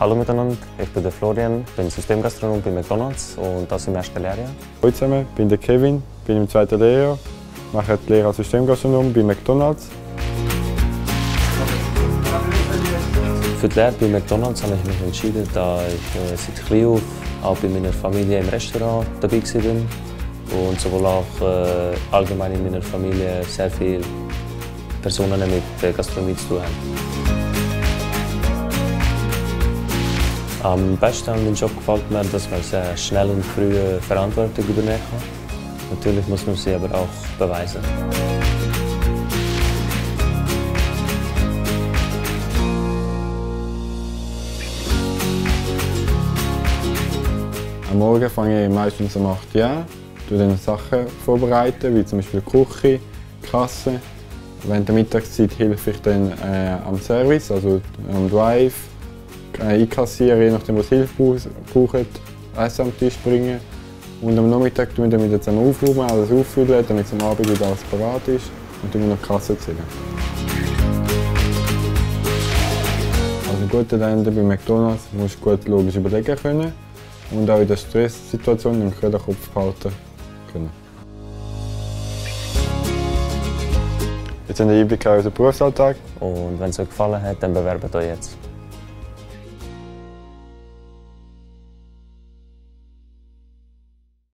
Hallo miteinander, ich bin der Florian, bin Systemgastronom bei McDonalds und das im ersten Lehrjahr. Hallo zusammen, ich bin der Kevin, bin im zweiten Lehrjahr, mache die Lehre als Systemgastronom bei McDonalds. Für die Lehre bei McDonalds habe ich mich entschieden, da ich äh, seit klein auf auch bei meiner Familie im Restaurant dabei war und sowohl auch äh, allgemein in meiner Familie sehr viele Personen mit der Gastronomie zu tun haben. Am besten an dem Job gefällt mir, dass man sehr schnell und früh Verantwortung übernehmen kann. Natürlich muss man sie aber auch beweisen. Am Morgen fange ich meistens um 8 Uhr an, tue dann Sachen vorbereiten, wie zum Beispiel Küche, Kasse. Während der Mittagszeit helfe ich dann äh, am Service, also am Drive, einkassieren, je nachdem was Hilfe braucht, Essen am Tisch bringen. Und am Nachmittag tun wir wieder zusammen aufräumen, alles auffüllen, damit es am Abend wieder alles parat ist und dann wir noch die Kasse zählen. Also gute Länder bei McDonalds musst du gut logisch überlegen können und auch in der Stresssituation den kühlen Kopf behalten können. Jetzt haben wir Einblick in unseren Berufsalltag. Und wenn es euch gefallen hat, dann bewerbt euch jetzt.